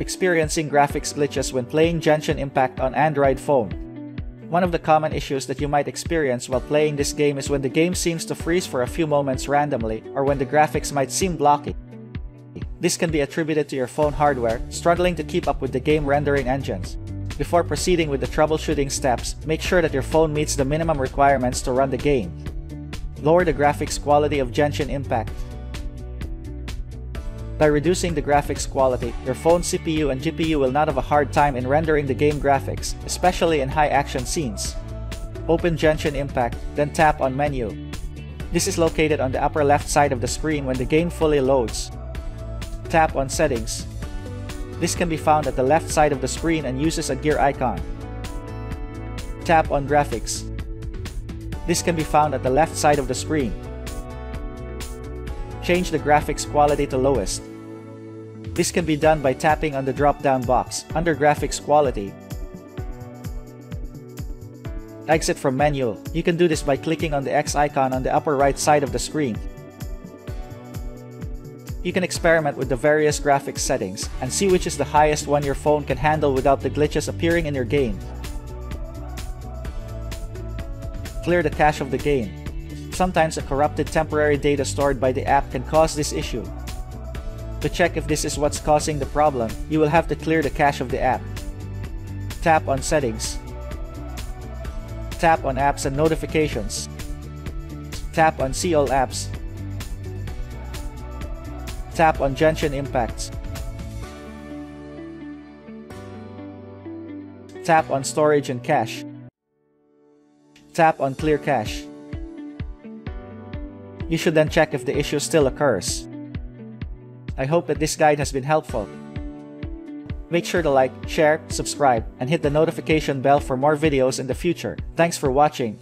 experiencing graphics glitches when playing Genshin Impact on Android phone. One of the common issues that you might experience while playing this game is when the game seems to freeze for a few moments randomly or when the graphics might seem blocky. This can be attributed to your phone hardware struggling to keep up with the game rendering engines. Before proceeding with the troubleshooting steps, make sure that your phone meets the minimum requirements to run the game. Lower the graphics quality of Genshin Impact. By reducing the graphics quality, your phone's CPU and GPU will not have a hard time in rendering the game graphics, especially in high action scenes. Open Genshin Impact, then tap on Menu. This is located on the upper left side of the screen when the game fully loads. Tap on Settings. This can be found at the left side of the screen and uses a gear icon. Tap on Graphics. This can be found at the left side of the screen change the graphics quality to lowest. This can be done by tapping on the drop-down box under Graphics Quality. Exit from menu. You can do this by clicking on the X icon on the upper right side of the screen. You can experiment with the various graphics settings and see which is the highest one your phone can handle without the glitches appearing in your game. Clear the cache of the game. Sometimes a corrupted temporary data stored by the app can cause this issue. To check if this is what's causing the problem, you will have to clear the cache of the app. Tap on Settings. Tap on Apps and Notifications. Tap on See All Apps. Tap on Genshin Impacts. Tap on Storage and Cache. Tap on Clear Cache. You should then check if the issue still occurs. I hope that this guide has been helpful. Make sure to like, share, subscribe, and hit the notification bell for more videos in the future. Thanks for watching.